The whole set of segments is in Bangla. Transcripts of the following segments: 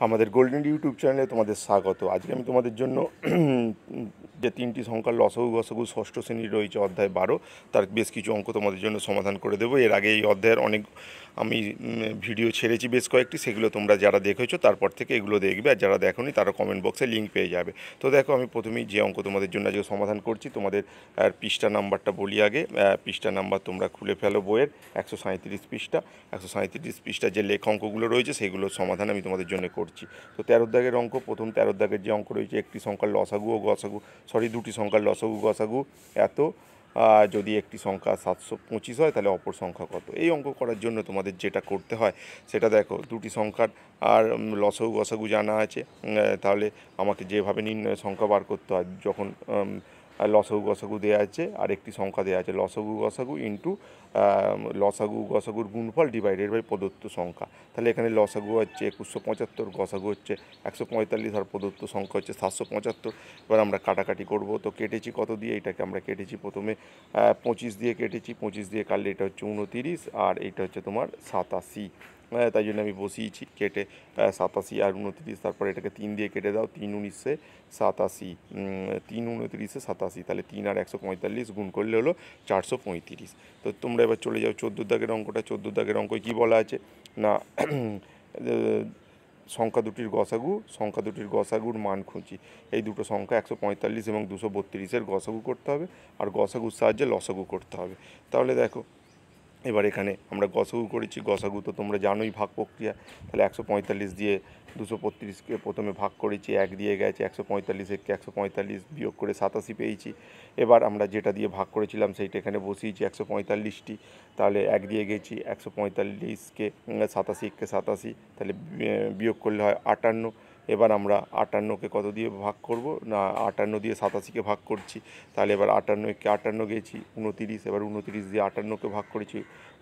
আমাদের গোল্ডেন ইউটিউব চ্যানেলে তোমাদের স্বাগত। আজকে আমি তোমাদের জন্য যে তিনটি সংখ্যার লসগু গসগু ষষ্ঠ শ্রেণির রয়েছে, অধ্যায় বারো। তার বেশ কিছু অঙ্ক তোমাদের জন্য সমাধান করে দেবো। এর আগে এই অধ্যায়ের অনেক আমি ভিডিও ছেড়েছি বেশ কয়েকটি, সেগুলো তোমরা যারা দেখেছ তারপর থেকে এগুলো দেখবে আর যারা দেখোনি তারা কমেন্ট বক্সে লিঙ্ক পেয়ে যাবে। তো দেখো আমি প্রথমেই যে অঙ্ক তোমাদের জন্য আজকে সমাধান করছি, তোমাদের আর পৃষ্ঠা নাম্বারটা বলি আগে। পৃষ্ঠা নাম্বার তোমরা খুলে ফেলো বইয়ের, একশো সাঁত্রিশ পৃষ্ঠা। একশো সাঁত্রিশ পৃষ্ঠা যে লেখ অঙ্কগুলো রয়েছে সেগুলোর সমাধান আমি তোমাদের জন্য করছি। তো তেরো দাগের অঙ্ক, প্রথম তেরো দাগের যে অঙ্ক রয়েছে, একটি সংখ্যার লসাগু ও গসাগু সরি দুটি সংখ্যার লসাগু, গসাগু এত। যদি একটি সংখ্যা সাতশো পঁচিশ হয়, তাহলে অপর সংখ্যা কত? এই অঙ্ক করার জন্য তোমাদের যেটা করতে হয়, সেটা দেখো, দুটি সংখ্যার আর লসগু গসাগু জানা আছে। তাহলে আমাকে যেভাবে নির্ণয়, সংখ্যা বার করতে হয়, যখন লসাগু গসাগু দেওয়া আছে আর একটি সংখ্যা দেওয়া আছে, লসাগু গসাগু ইন্টু লসাগু গসাগুর গুণফল ডিভাইডেড বাই প্রদত্ত সংখ্যা। তাহলে এখানে লসাগু হচ্ছে একুশশো পঁচাত্তর, গসাগু হচ্ছে একশো পঁয়তাল্লিশ, আর প্রদত্ত সংখ্যা হচ্ছে সাতশো পঁচাত্তর। এবার আমরা কাটাকাটি করব। তো কেটেছি কত দিয়ে? এটাকে আমরা কেটেছি প্রথমে পঁচিশ দিয়ে কেটেছি, পঁচিশ দিয়ে কাটলে এটা হচ্ছে উনতিরিশ, আর এটা হচ্ছে তোমার সাতাশি। তাই জন্য আমি বসিয়েছি। কেটে সাতাশি আর উনত্রিশ, তারপর এটাকে তিন দিয়ে কেটে দাও, তিন উনিশে সাতাশি তিন উনত্রিশে সাতাশি, তাহলে তিন আর একশো পঁয়তাল্লিশ গুণ করলে হলো চারশো পঁয়ত্রিশ। তো তোমরা এবার চলে যাও, চোদ্দ দাগের অঙ্কটা, চোদ্দ দাগের অঙ্ক কী বলা আছে? না সংখ্যা দুটির গসাগু, সংখ্যা দুটির গসাগুর মান খুঁজি। এই দুটো সংখ্যা একশো পঁয়তাল্লিশ এবং দুশো বত্রিশের গসাগু করতে হবে, আর গসাগুর সাহায্যে লসাগু করতে হবে। তাহলে দেখো এবার এখানে আমরা গসাগু করেছি, গসাগু তো তোমরা জানোই ভাগ প্রক্রিয়া, তাহলে একশো পঁয়তাল্লিশ দিয়ে দুশো বত্রিশকে প্রথমে ভাগ করেছি, এক দিয়ে গেছে, একশো পঁয়তাল্লিশকে একশো পঁয়তাল্লিশ বিয়োগ করে সাতাশি পেয়েছি। এবার আমরা যেটা দিয়ে ভাগ করেছিলাম সেইটা এখানে বসিয়েছি একশো পঁয়তাল্লিশটি, তাহলে এক দিয়ে গেছি, একশো পঁয়তাল্লিশকে সাতাশিকে সাতাশি, তাহলে বিয়োগ করলে হয় আটান্ন এবার আমরা আটান্নকে কত দিয়ে ভাগ করব? না, আটান্ন দিয়ে সাতাশিকে ভাগ করছি। তাহলে এবার আটান্ন একে আটান্ন গেছি, উনতিরিশ, এবার উনতিরিশ দিয়ে আটান্নকে ভাগ করেছি।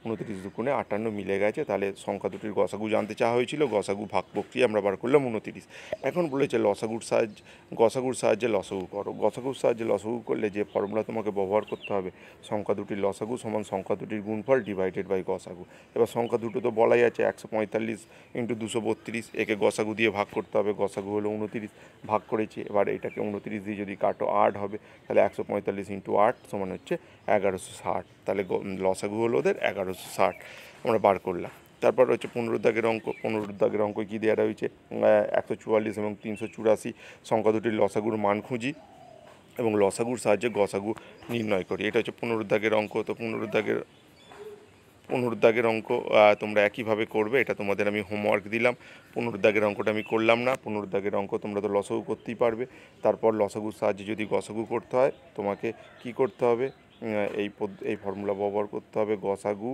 উনতিরিশ দুগুণে আটান্ন মিলে গেছে, তাহলে সংখ্যা দুটির গসাগু জানতে চাওয়া হয়েছিল, গসাগু ভাগ প্রক্রিয়া আমরা বার করলাম উনতিরিশ। এখন বলেছে লসাগুর সাহায্যে, গসাগুর সাহায্যে লসাগু করো। গসাগুর সাহায্যে লসাগু করলে যে ফর্মুলা তোমাকে ব্যবহার করতে হবে, সংখ্যা দুটির লসাগু সমান সংখ্যা দুটির গুণফল ডিভাইডেড বাই গসাগু। এবার সংখ্যা দুটো তো বলাই আছে, একশো পঁয়তাল্লিশ ইন্টু দুশো বত্রিশ, একে গসাগু দিয়ে ভাগ করতে হবে, গসাগু হলো উনতিরিশ, ভাগ করেছি, এবার এটাকে উনতিরিশ দিয়ে যদি কাটো আট হবে, তাহলে একশো পঁয়তাল্লিশ ইন্টু আট সমান হচ্ছে এগারোশো ষাট। তাহলে লসাগু হলো ওদের এগারোশো ষাট। আমরা বার করলাম। তারপর হচ্ছে পনেরো দাগের অঙ্ক পনেরো দাগের অঙ্ক কী দেওয়া রয়েছে? একশো চুয়াল্লিশ এবং তিনশো চুরাশি সংখ্যা দুটির লসাগুর মান খুঁজি এবং লসাগুর সাহায্যে গসাগু নির্ণয় করি। এটা হচ্ছে পনেরো দাগের অঙ্ক। তো পনেরো দাগের পনেরো দাগের অঙ্ক তোমরা একইভাবে করবে। এটা তোমাদের আমি হোমওয়ার্ক দিলাম। পনেরো দাগের অঙ্কটা আমি করলাম না। পনেরো দাগের অঙ্ক তোমরা তো লসাগু করতেই পারবে। তারপর লসাগুর সাহায্যে যদি গসাগু করতে হয়, তোমাকে কি করতে হবে? এই এই ফর্মুলা ব্যবহার করতে হবে। গসাগু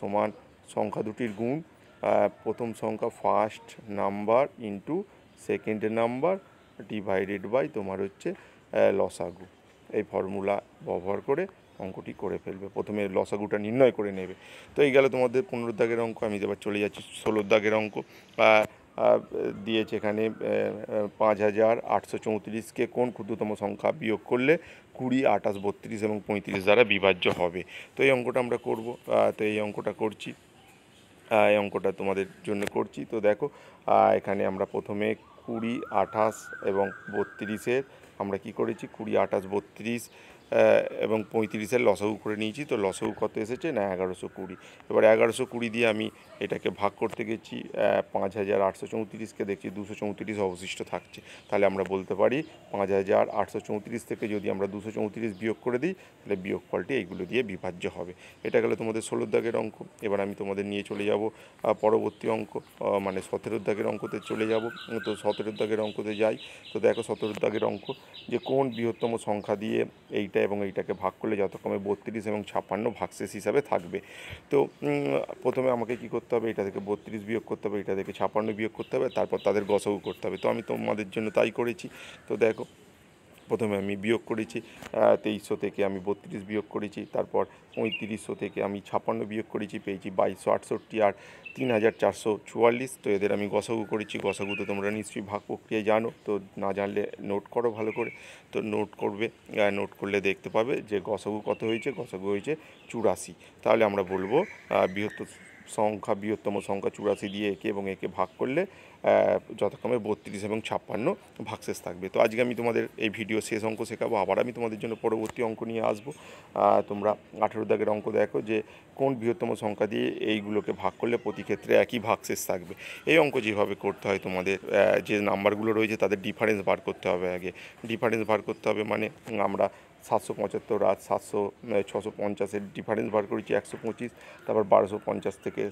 সমান সংখ্যা দুটির গুণ। প্রথম সংখ্যা first number into second number divided by তোমার হচ্ছে লসাগু এই ফর্মুলা ব্যবহার করে অঙ্কটি করে ফেলবে। প্রথমে লসাগুটা নির্ণয় করে নেবে। তো এই গেল তোমাদের পনেরো দাগের অঙ্ক। আমি এবার চলে যাচ্ছি ষোলো দাগের অঙ্ক। দিয়েছে এখানে পাঁচ হাজার আটশো চৌত্রিশকে কোন ক্ষুদ্রতম সংখ্যা বিয়োগ করলে কুড়ি, আঠাশ, বত্রিশ এবং পঁয়ত্রিশ দ্বারা বিভাজ্য হবে। তো এই অঙ্কটা আমরা করব তো এই অঙ্কটা করছি এই অঙ্কটা তোমাদের জন্য করছি। তো দেখো এখানে আমরা প্রথমে কুড়ি, আঠাশ এবং বত্রিশের আমরা কি করেছি? কুড়ি, আঠাশ, বত্রিশ এবং পঁয়ত্রিশের লসাগু করে নিয়েছি। তো লসাগু কত এসেছে? না, এগারোশো কুড়ি। এবার এগারোশো কুড়ি দিয়ে আমি এটাকে ভাগ করতে গেছি পাঁচ হাজার আটশো চৌত্রিশকে দেখছি দুশো চৌত্রিশ অবশিষ্ট থাকছে। তাহলে আমরা বলতে পারি পাঁচ হাজার আটশো চৌত্রিশ থেকে যদি আমরা দুশো চৌত্রিশ বিয়োগ করে দিই, তাহলে বিয়োগ ফলটি এইগুলো দিয়ে বিভাজ্য হবে। এটা গেলে তোমাদের ষোলো দাগের অঙ্ক। এবার আমি তোমাদের নিয়ে চলে যাব পরবর্তী অঙ্ক মানে সতেরো দাগের অঙ্কতে চলে যাব। তো সতেরো দাগের অঙ্কতে যাই। তো দেখো সতেরো দাগের অঙ্ক, যে কোন বৃহত্তম সংখ্যা দিয়ে এইটা এবং এইটাকে ভাগ করলে যতক্রমে বত্রিশ এবং ছাপ্পান্ন ভাগশেষ হিসাবে থাকবে। তো প্রথমে আমাকে কি করতে হবে? এটা থেকে বত্রিশ বিয়োগ করতে হবে, এটা থেকে ছাপ্পান্ন বিয়োগ করতে হবে, তারপর তাদের গসও করতে হবে। তো আমি তোমাদের জন্য তাই করেছি। তো দেখো প্রথমে আমি বিয়োগ করেছি তেইশশো থেকে আমি বত্রিশ বিয়োগ করেছি, তারপর পঁয়ত্রিশশো থেকে আমি ছাপ্পান্ন বিয়োগ করেছি, পেয়েছি বাইশশো আটষট্টি আর তিন হাজার চারশো চুয়াল্লিশ। তো এদের আমি গসাগু করেছি, গসাগু তো তোমরা নিশ্চয়ই ভাগ প্রক্রিয়ায় জানো, তো না জানলে নোট করো ভালো করে। তো নোট করবে নোট করলে দেখতে পাবে যে গসাগু কত হয়েছে, গসাগু হয়েছে চুরাশি। তাহলে আমরা বলব বৃহত্তর সংখ্যা, বৃহত্তম সংখ্যা চুরাশি দিয়ে একে এবং একে ভাগ করলে যথাক্রমে বত্রিশ এবং ছাপ্পান্ন ভাগশেষ থাকবে। তো আজকে আমি তোমাদের এই ভিডিও শেষ অঙ্ক শেখাবো। আবার আমি তোমাদের জন্য পরবর্তী অঙ্ক নিয়ে আসব। তোমরা আঠেরো দাগের অঙ্ক দেখো যে কোন বৃহত্তম সংখ্যা দিয়ে এইগুলোকে ভাগ করলে প্রতি ক্ষেত্রে একই ভাগশেষ থাকবে। এই অঙ্ক যেভাবে করতে হয় তোমাদের যে নাম্বারগুলো রয়েছে তাদের ডিফারেন্স বার করতে হবে আগে। ডিফারেন্স বার করতে হবে মানে আমরা সাতশো পঁচাত্তর আর সাতশো ছশো পঞ্চাশের ডিফারেন্স বার করেছি একশো পঁচিশ, তারপর বারোশো পঞ্চাশ থেকে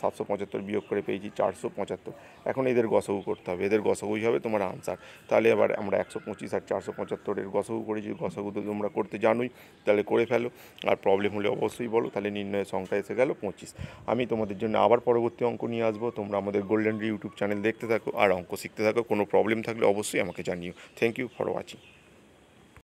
সাতশো পঁচাত্তর বিয়োগ করে পেয়েছি চারশো পঁচাত্তর। এখন এদের গসগু করতে হবে, এদের গসগুই হবে তোমার আনসার তাহলে আবার আমরা একশো পঁচিশ আর চারশো পঁচাত্তরের গসগু করেছি গসগু তো তোমরা করতে জানোই, তাহলে করে ফেলো। আর প্রবলেম হলে অবশ্যই বলো, তাহলে নির্ণয়ের সংখ্যা এসে গেল পঁচিশ। আমি তোমাদের জন্য আবার পরবর্তী অঙ্ক নিয়ে আসব, তোমরা আমাদের গোল্ডেন ইউটিউব চ্যানেল দেখতে থাকো, আর অঙ্ক শিখতে থাকো, কোনো প্রবলেম থাকলে অবশ্যই আমাকে জানিও। Thank you for watching